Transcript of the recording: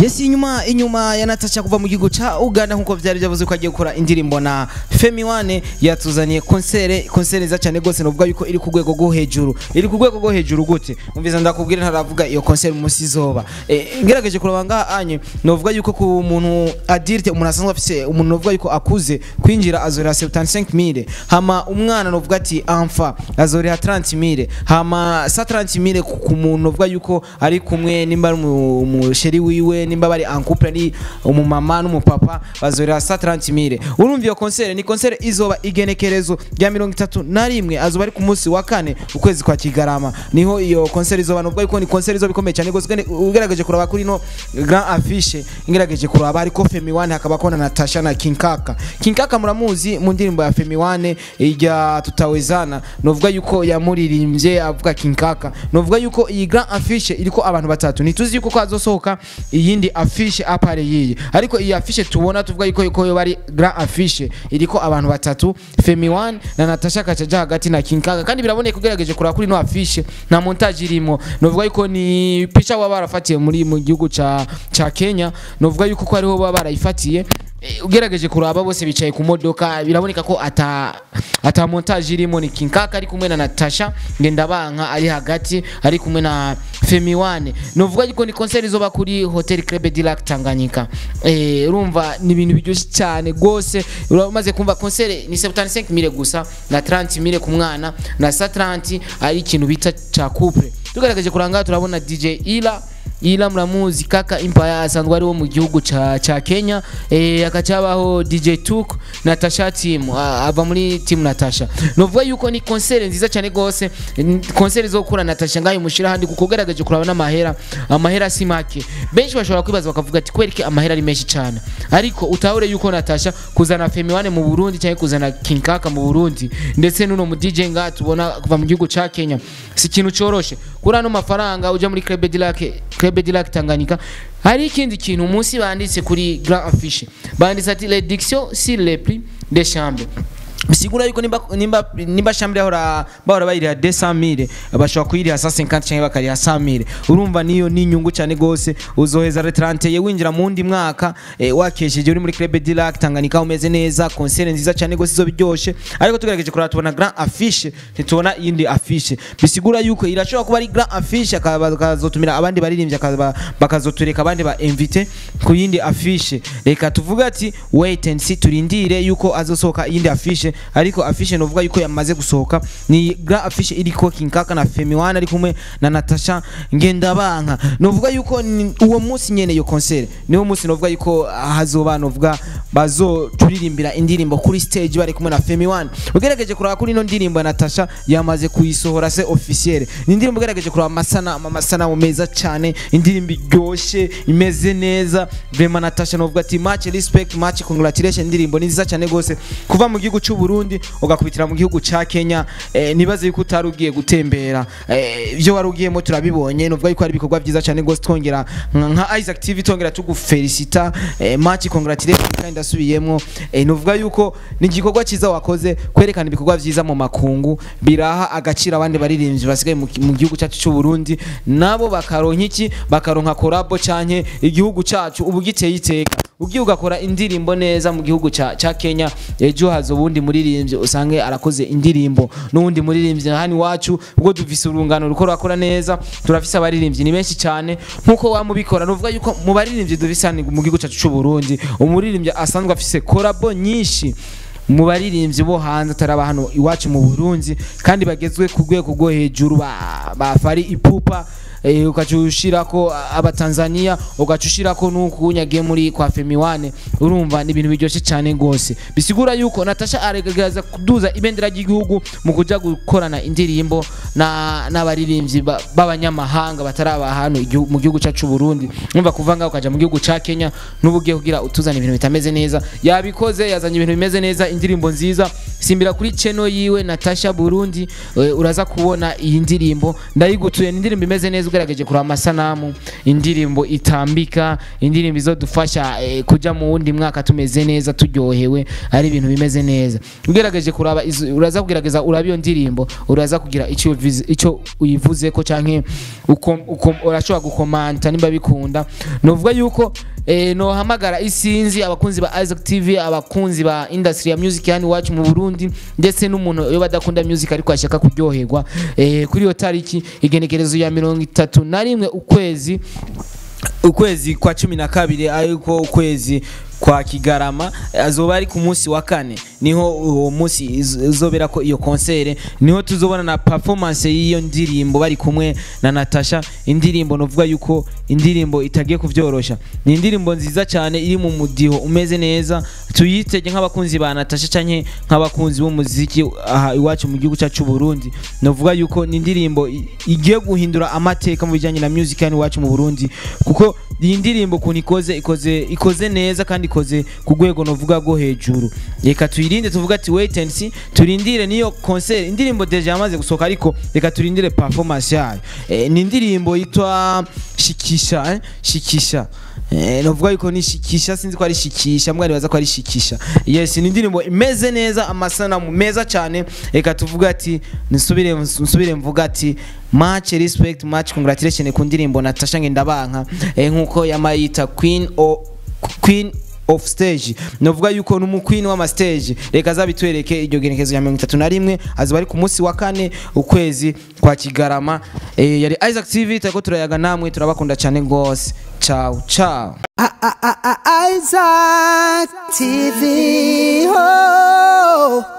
Yes inyuma inyuma ya Natasha kuva mu gihugu ca Uganda nk'uko vyari byavuze ko agiye gukora indirimbo na Femi One yatuzaniye konsere konsere nziza cyane gose novuga yuko iri ku rwego rwo hejuru. Iri ku rwego rwo hejuru gute? Umviza ndakubwira ntaravuga iyo konsere musi zoba eh, ngerageje kuraba ngaha anye novuga yuko ku muntu adirite umuntu asanzwe afise umuntu novuga yuko akuze kwinjira azorera 75000 hama umwana novuga ati amfa azorera 30000 hama 130000 ku ku muntu novuga yuko ari kumwe nimba ari umu- umusheri wiwe nimba bari en couple ari umumama n'umupapa bazorera 130000 urumva iyo konsere ni konsere izoba igenekerezo rya mirongo itatu na rimwe azoba ari ku munsi wa kane ukwezi kwa kigarama. Niho iyo konsere izoba nubwo ariko ni konsere izoba ikomeye cyane ugene- ugerageje kuraba kuri no grand affiche ngerageje kuraba ariko Femi One hakaba kona na Natasha na Kinkaka Kinkaka muramuzi mu ndirimbo ya Femi One ijya tutawezana. Novuga yuko yamuririmbye avuga Kinkaka novuga yuko iyi grand affiche iriko abantu batatu. Ntituzi yuko kwazosohoka hazosohoka iyindi afishe apare yiyi. Ariko iyi afishe tubona tuvuga yuko yuko yo bari grand afishe. Iriko abantu batatu Femi One na Natasha kacaja hagati na King Kaka kandi biraboneka ugerageje kuraba kuri no afishe. Nta montage irimo. Novuga yuko ni picha baba barafatiye muri mu gihugu ca ca Kenya. Novuga yuko ko ariho baba barayifatiye. Eh, ugerageje kuraba bose bicaye ku modoka. Biraboneka ko ata ata montage irimo. Ni King Kaka ari kumwe na Natasha. Ngenda banka ari hagati. Ari kumwe na Femi One. Novuga yuko ni concert izoba kuri Hotel Club de Lac Tanganyika. Eh urumva ni ibintu biryoshye cyane gose uramaze kumva concert ni 75000 gusa na 30000 ku mwana na 130 ari ikintu bita cha couple. Tugaragaje kuranga turabona DJ Ila ila muramuzi kaka Empire asanzwe ari wo mu gihugu ca Kenya. Eh akacabaho DJ Tuk Natasha ah, ava muri team Natasha. Novuga yuko ni concert nziza cyane gose n- concert zo kura Natasha ngayo mushira handi kuko ugaragaje kuraba n'amahera. Amahera si make. Benshi bashobora kwibaza bakavuga ati kwereke amahera ari menshi cyane. Ariko utahure yuko Natasha kuzana Femi One mu Burundi cyangwa kuzana King Kaka mu Burundi ndetse n'uno mu DJ nga tubona kuva mu gihugu ca Kenya si ikintu coroshe kuri ano mafaranga uja muri Club de De Lac Tanganyika. Hari ikindi kintu munsi banditse kuri Grand Affiche. Banditse ati l'édiction sur les prix des chambres. Bisigura yuko nimba nimba nimba chambre ahora bahora bayiriha 200000 bashobora kuyiriha 150 cyangwa bakariha 100000 urumva niyo ni inyungu cyane gose uzoheza retrante ye winjira mu ndi mwaka eh, wakesheje uri muri Club de Lac Tanganyika umeze neza concert nziza cyane gose izo biryoshe. Ariko tugerageje kuraba tubona grand affiche ntitubona iyindi affiche. Bisigura yuko irashobora kuba ari grand affiche bakazotumira abandi baririmbyi akaba- bakazotureka abandi ba invite ku yindi affiche. Reka tuvuge ati wait and see turindire yuko azosohoka iyindi affiche. Ariko affiche novuga yuko yamaze gusohoka. Ni grand affiche iriko ko kinkaka na Femi Wana ari kumwe na Natasha Ngendabanka novuga yuko uwo munsi nyene yo concert niwo munsi novuga yuko hazoba novuga bazoturirimbira indirimbo kuri stage bari kumwe na Femi Wana ugerageje kuraba kuri no ndirimbo Natasha yamaze kuyisohora se officiel. Ni indirimbo ugerageje kuraba amasana amasanamu meza cyane indirimbo iryoshe imeze neza. Vraiment Natasha novuga ati much respect much congratulations. Indirimbo ni nziza cyane gose kuva mu gihugu cy'u Burundi ugakubitira mu gihugu ca Kenya eh, nibaze yuko utari ugiye gutembera. Eh, ibyo wari ugiyemo turabibonye novuga yuko ari ibikorwa byiza cyane gose twongera nka Isaac TV twongera tugufelicita. Eh, much congratulation kandi ndasubiyemo eh, novuga yuko ni igikorwa cyiza wakoze kwerekana ibikorwa byiza mu makungu biraha agaciro abandi baririmbyi basigaye mu gihugu cyacu cy'u Burundi. Nabo bakaronka iki? Bakaronka korabo canke igihugu cyacu ubu giteye iteka. Ugiye ugakora indirimbo neza mu gihugu ca Kenya ejo hazo ubundi muririmbyi usange arakoze indirimbo. N'uwundi muririmbyi hano iwacu ubwo dufise urungano ruko rakora neza turafise abaririmbyi ni benshi cyane nk'uko wamubikora nuvuga yuko mu baririmbyi dufise hano mu gihugu cyacu cy'u Burundi umuririmbyi asanzwe afise korabo nyinshi mu baririmbyi bo hanze ataraba hano iwacu mu Burundi kandi bagezwe ku rwego rwo hejuru ba, ba Fari Ipupa eh, ukacushirako abatanzania ugacushirako n'ukunyagiye muri kwa femiwane urumva ni ibintu biryoshye cyane rwose. Bisigura yuko Natasha aregereza kuduza ibendera ry'igihugu mu kuja gukorana indirimbo na n'abaririmbyi ba- b'abanyamahanga bataraba hano mu gihugu cyacu Burundi. Umva kuva ngaho ukaja mu gihugu ca Kenya n'ubugiye kugira utuzana ibintu bitameze neza. Yabikoze yazanye ibintu bimeze neza indirimbo nziza simbira kuri channel yiwe Natasha Burundi. Eh, uraza kubona iyi ndirimbo. Ndayigutuye indirimbo imeze neza ugerageje kureba amasanamu. Indirimbo itambika indirimbo izodufasha eh, kuja mu wundi mwaka tumeze neza turyohewe ari ibintu bimeze neza. Ugerageje kuraba uraza kugerageza uraba iyo ndirimbo uraza kugira icyo uyivuze ko canke urashobora gukomanta nimba bikunda. Novuga yuko eh, nohamagara isinzi abakunzi ba Isaac TV abakunzi ba industry ya music hano iwacu mu Burundi ndetse n'umuntu iyo badakunda music ariko ashaka kuryoherwa. Eh, kuri iyo tariki igenekerezo ya mirongo itatu na rimwe ukwezi ukwezi kwa cumi na kabiri ariko ukwezi kwa kigarama azoba ari ku munsi wa kane. Niho uwo munsi iz- izobera ko iyo konsere ni ho tuzobona na performance y'iyo ndirimbo bari kumwe na Natasha. Indirimbo novuga yuko indirimbo itagiye kuvyorosha. Ni indirimbo nziza cyane iri mu mudiho umeze neza. Tuyitege nk'abakunzi ba Natasha canke nk'abakunzi b'umuziki aha iwacu mu gihugu cyacu Burundi. Novuga yuko ni indirimbo igiye guhindura amateka mu bijyanye na music hano iwacu mu Burundi. Kuko iyi ndirimbo ukuntu ikoze ikoze ikoze neza kandi ikoze ku rwego novuga rwo hejuru. Reka tuyirinde tuvuga ati wait and see. Turindire niyo concert. Indirimbo deja yamaze gusohoka ariko reka turindire performance yayo. Eh, ni indirimbo yitwa shikisha eh? shikisha Eh, novuga yuko ni shikisha sinzi ko ari shikisha mbwa nibaza ko ari shikisha yes ni indirimbo imeze neza amasanamu meza cyane. Reka tuvuga ati nsubire nsubire mvuga ati much respect much congratulation ku ndirimbo Natasha Ngendabanka eh, nk'uko yamayita queen o queen of stage novuga yuko n'umukwini w'ama stage reka zabitwereke iryo genekezo ya 31 azoba ari ku munsi wa kane ukwezi kwa Kigarama eh, yari Isaac TV tako turayaga namwe turabakunda cyane gose ciao ciao Isaac TV. Oh.